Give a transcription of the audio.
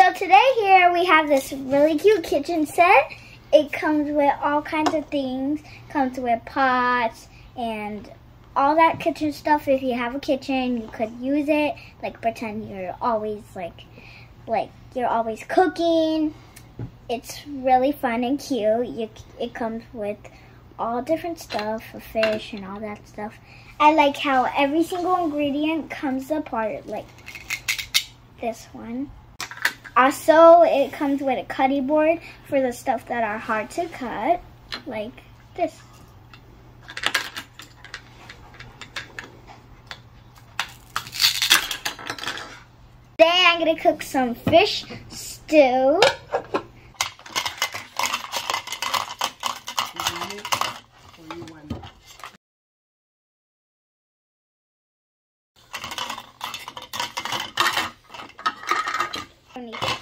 So today here we have this really cute kitchen set. It comes with all kinds of things. Comes with pots and all that kitchen stuff. If you have a kitchen, you could use it. Like pretend you're always like, like you're always cooking. It's really fun and cute. You, it comes with all different stuff, fish and all that stuff. I like how every single ingredient comes apart, like this one. Also, it comes with a cutting board for the stuff that are hard to cut, like this. Today I'm gonna cook some fish stew. 你。